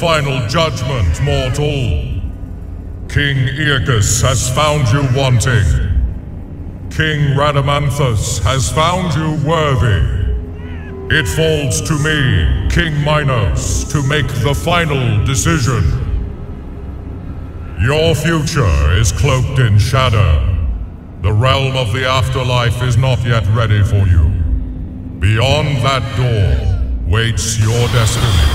final judgment, mortal. King Aeacus has found you wanting. King Rhadamanthus has found you worthy. It falls to me, King Minos, to make the final decision. Your future is cloaked in shadow. The realm of the afterlife is not yet ready for you. Beyond that door waits your destiny.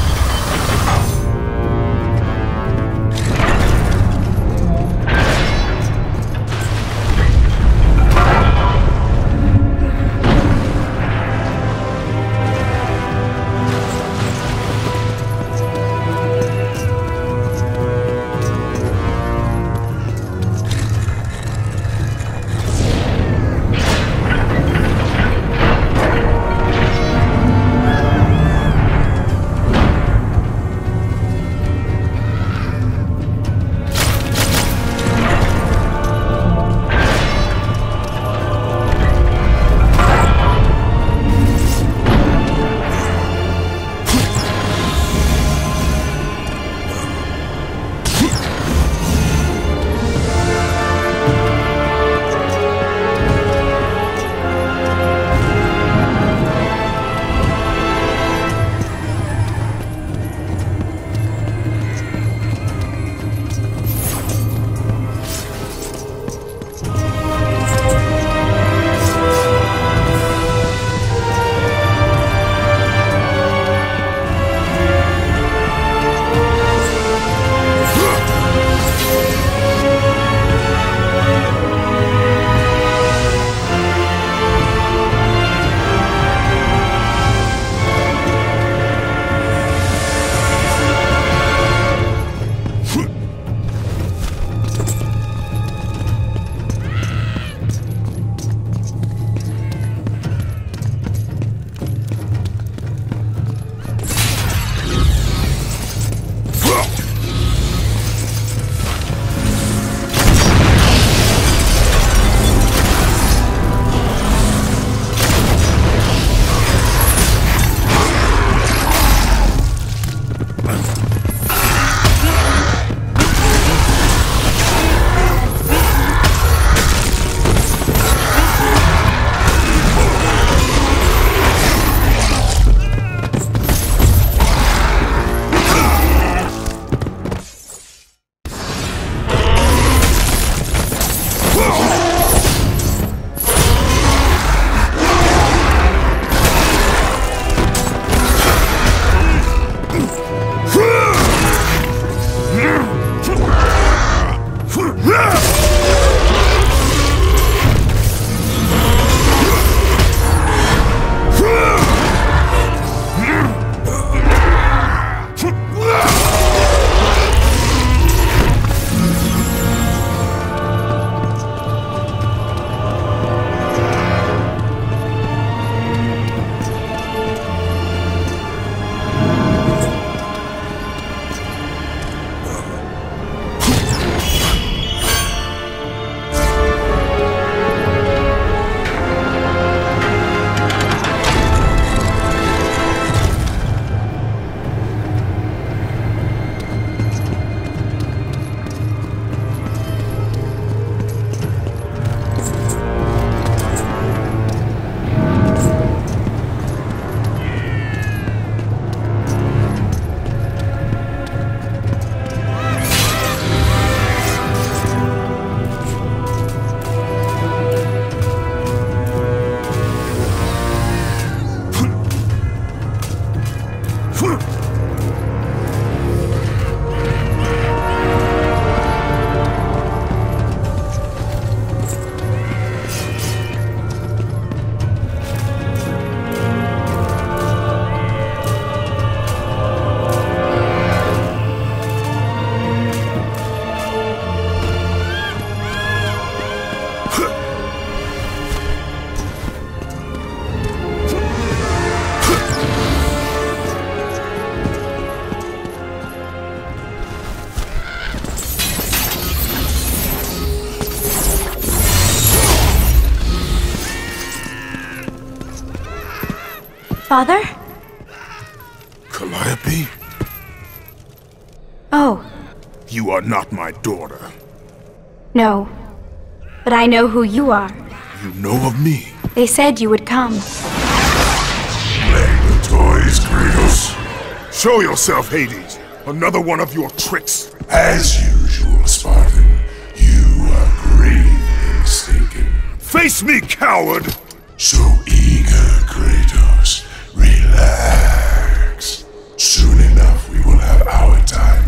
Father? Calliope, Oh, you are not my daughter. no. But I know who you are. You know of me. They said you would come. Play with toys, Kratos. Show yourself, Hades. Another one of your tricks. As usual, Spartan, you are gravely mistaken. Face me, coward! So eager, Kratos. Relax. Soon enough, we will have our time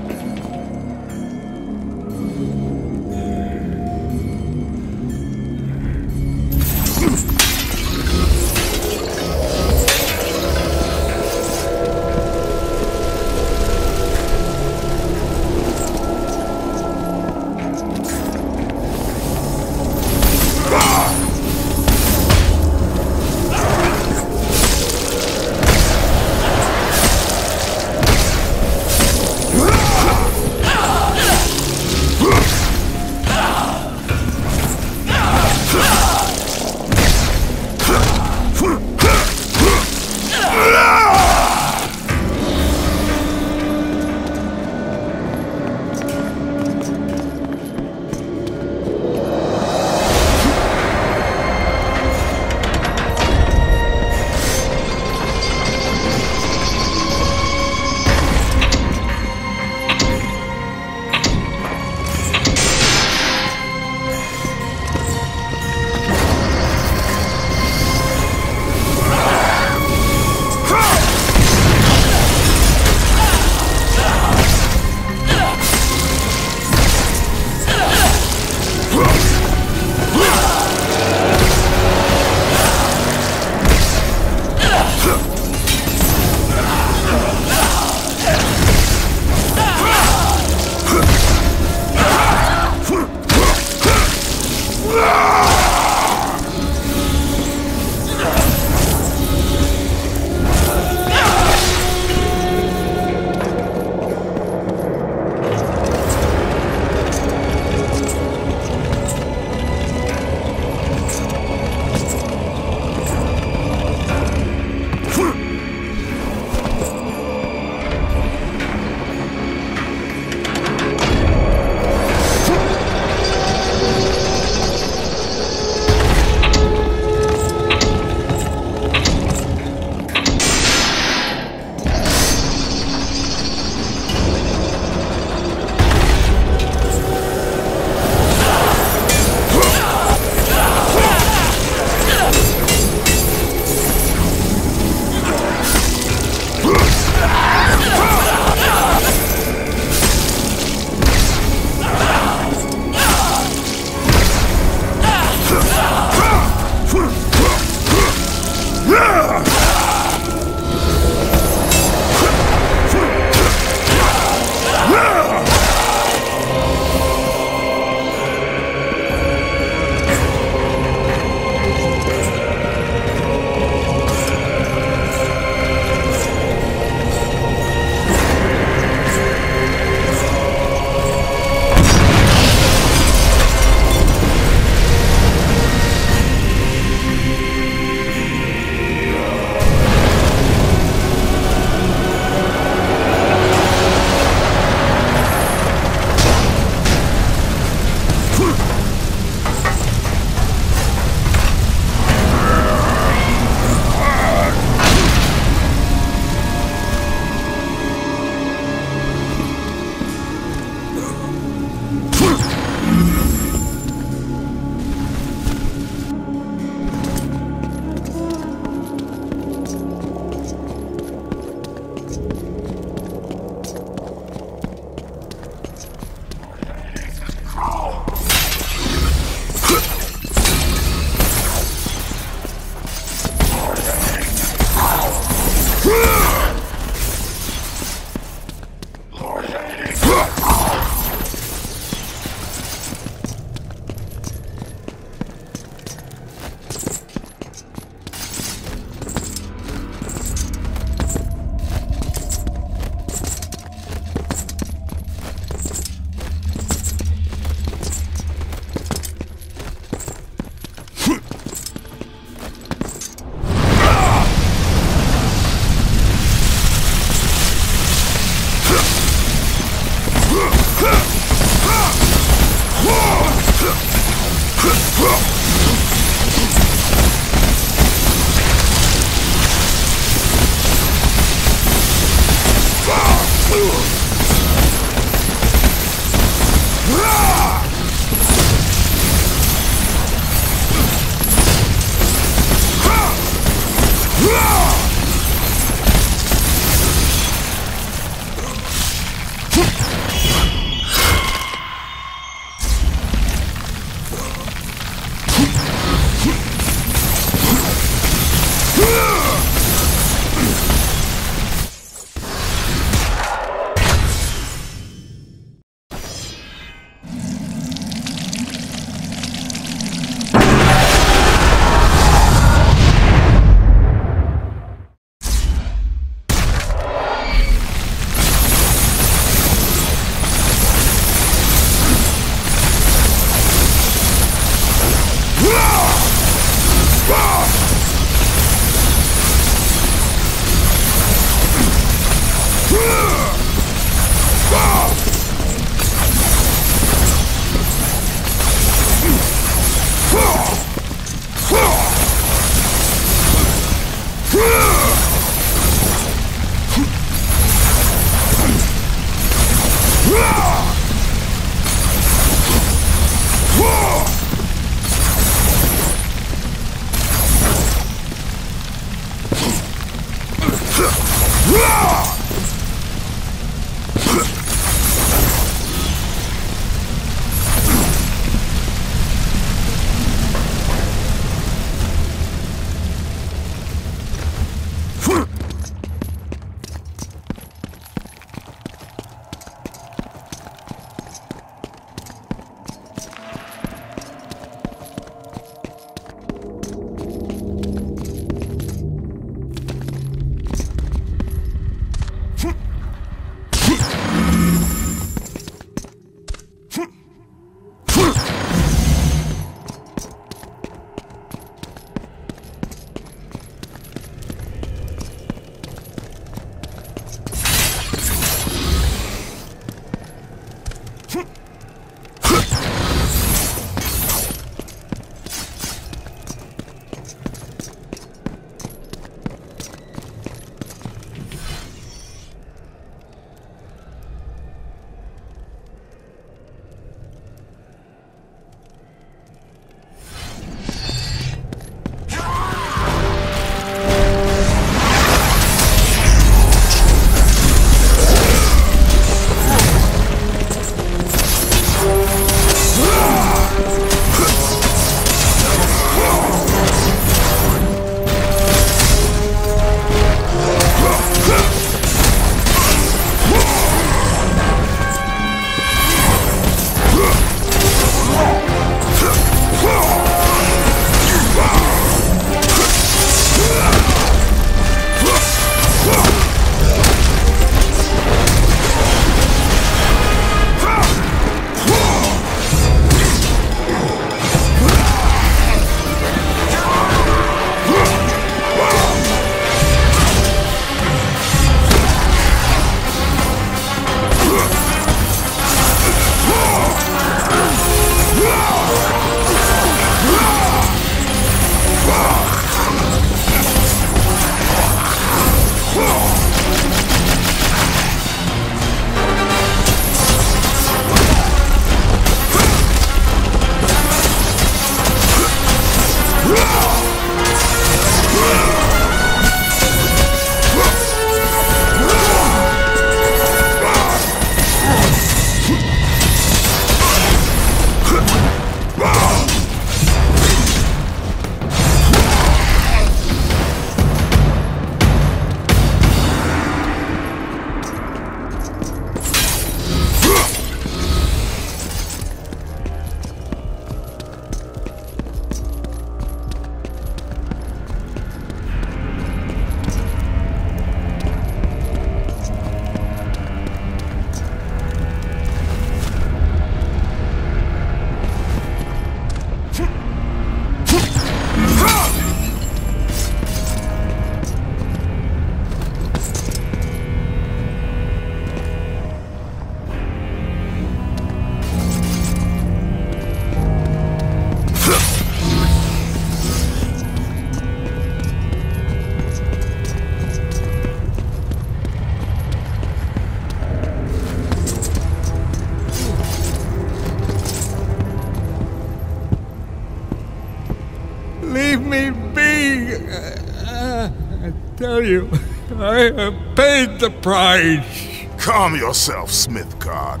you, I have paid the price. Calm yourself, Smith God.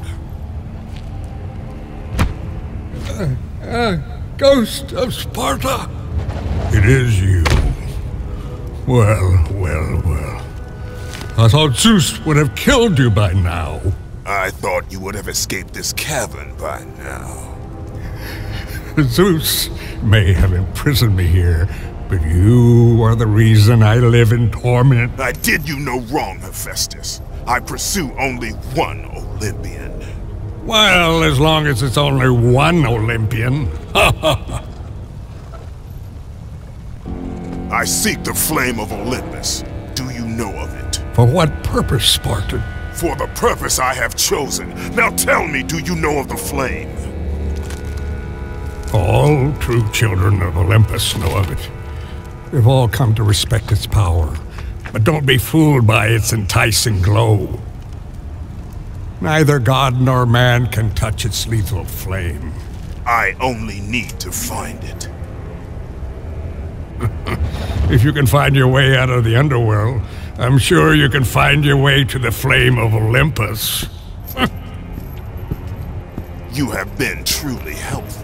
Uh, Ghost of Sparta! It is you. Well, well, well. I thought Zeus would have killed you by now. I thought you would have escaped this cavern by now. Zeus may have imprisoned me here, but you are the reason I live in torment. I did you no wrong, Hephaestus. I pursue only one Olympian. Well, as long as it's only one Olympian. I seek the flame of Olympus. Do you know of it? For what purpose, Spartan? For the purpose I have chosen. Now tell me, do you know of the flame? All true children of Olympus know of it. They've all come to respect its power, but don't be fooled by its enticing glow. Neither god nor man can touch its lethal flame. I only need to find it. if you can find your way out of the underworld, I'm sure you can find your way to the flame of Olympus. you have been truly helpful,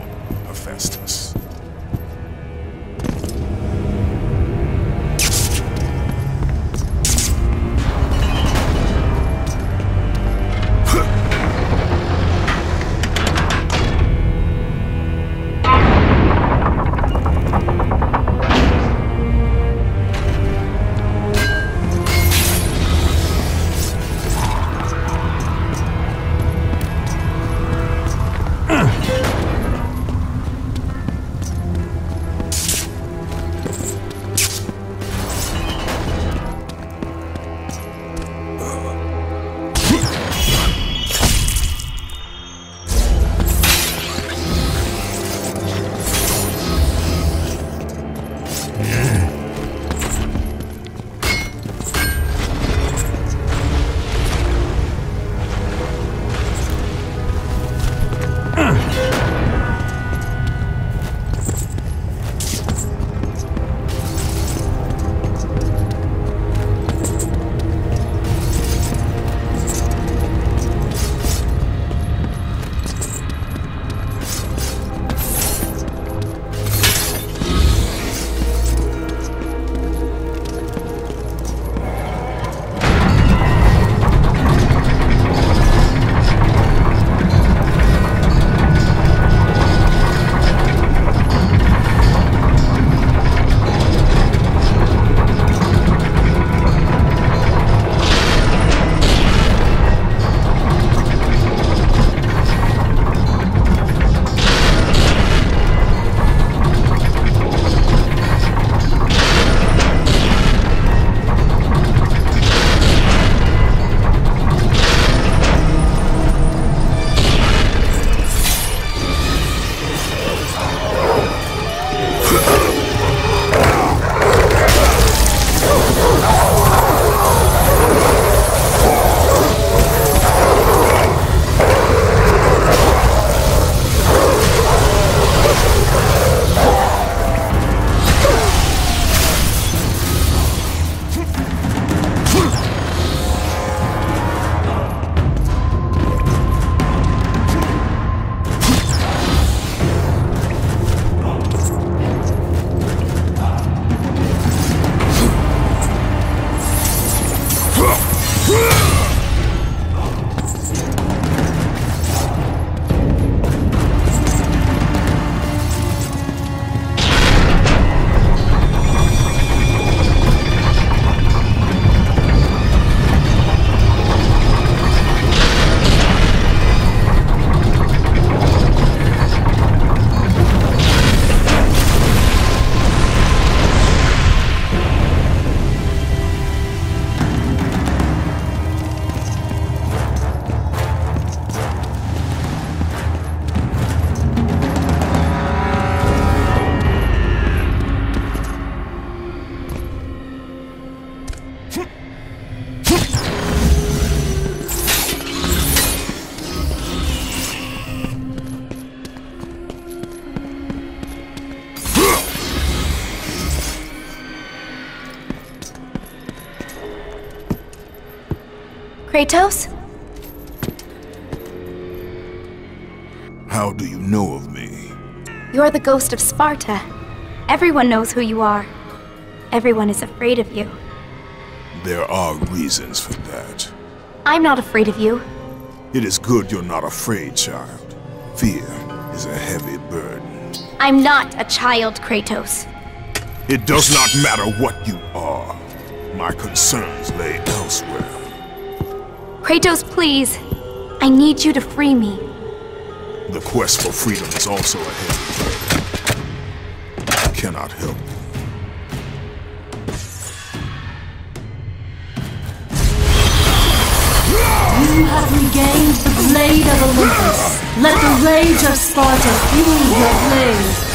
Kratos? How do you know of me? You're the ghost of Sparta. Everyone knows who you are. Everyone is afraid of you. There are reasons for that. I'm not afraid of you. It is good you're not afraid, child. Fear is a heavy burden. I'm not a child, Kratos. It does not matter what you are. My concerns lay elsewhere. Kratos, please. I need you to free me. The quest for freedom is also a heavy burden. I cannot help you. You have regained the blade of Olympus. Let the rage of Sparta fuel your blade.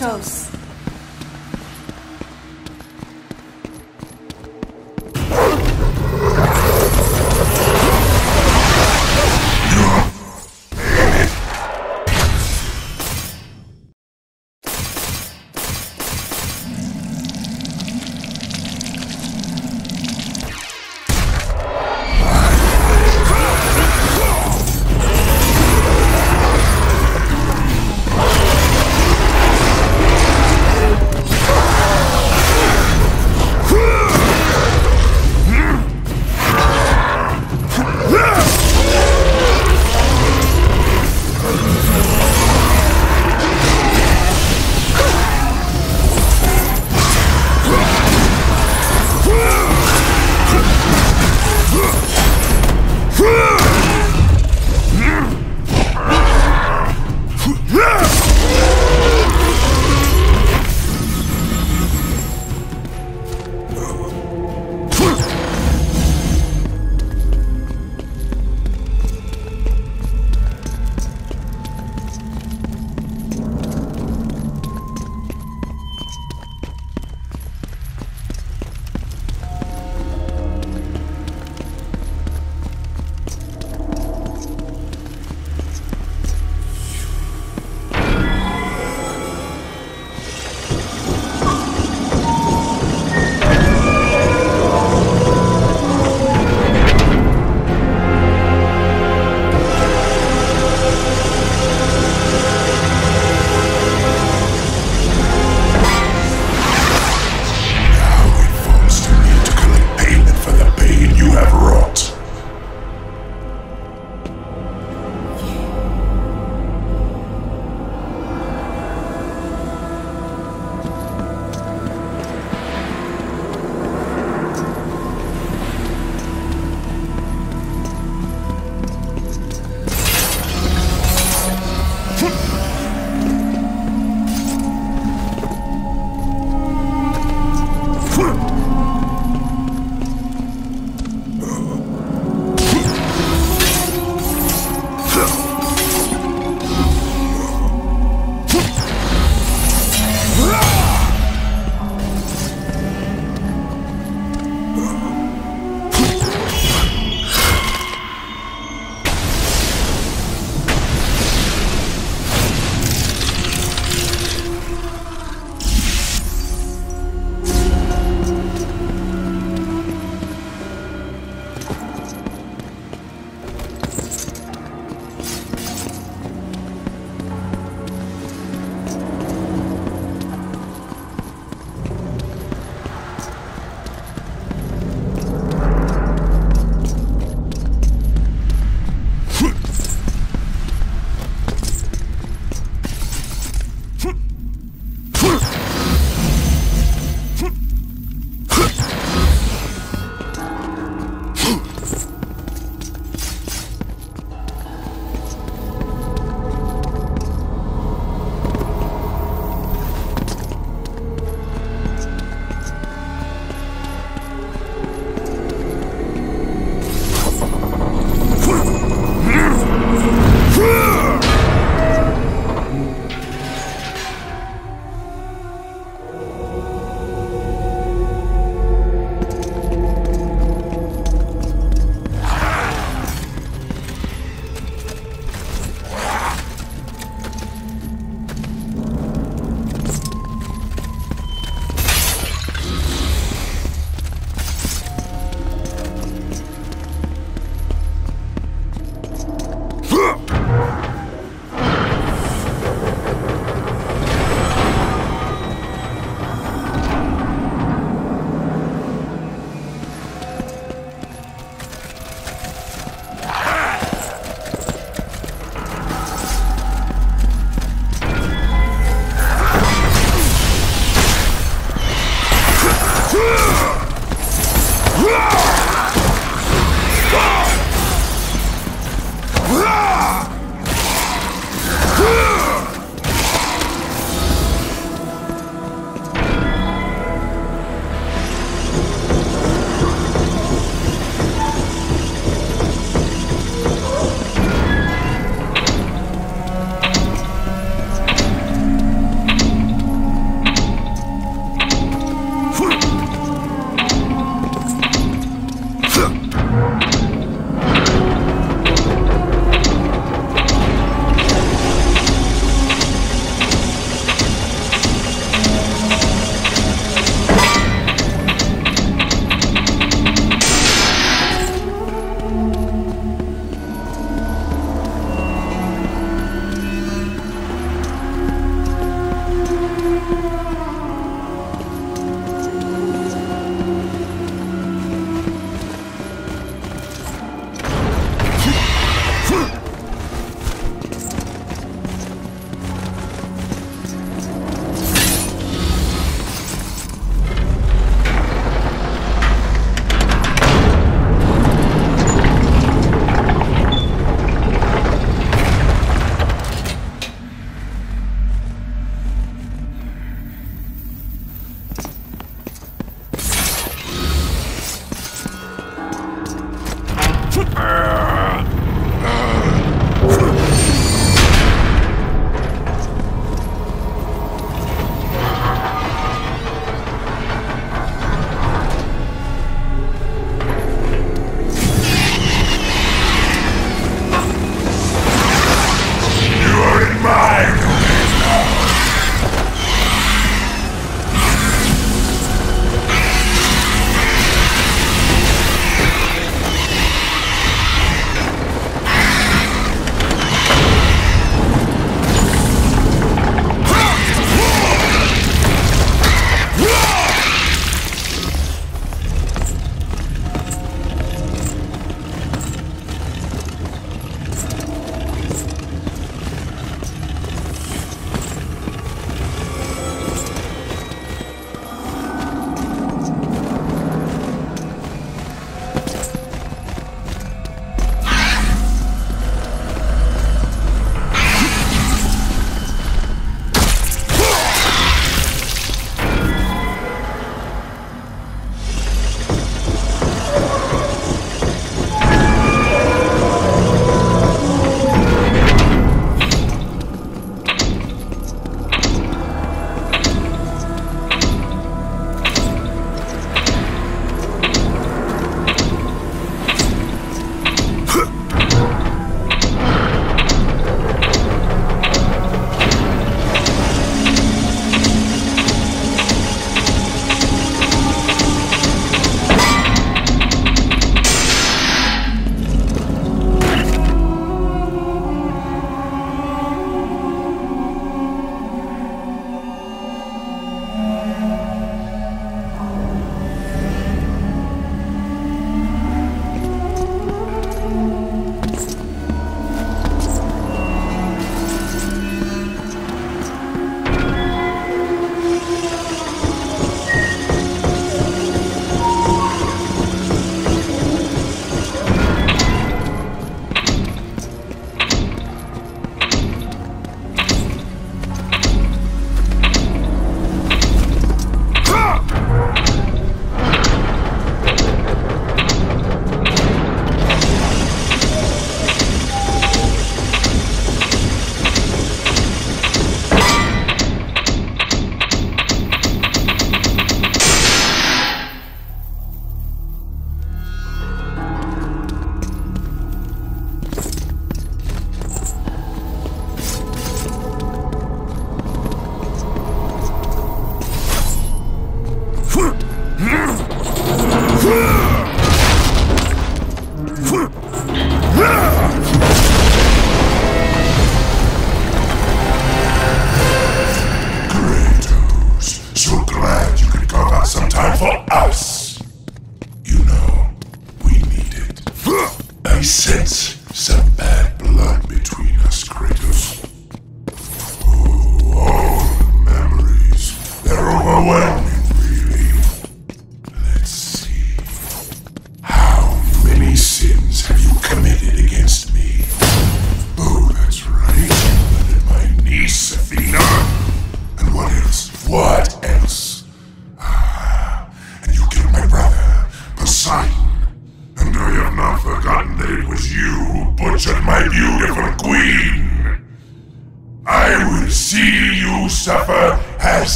Blade,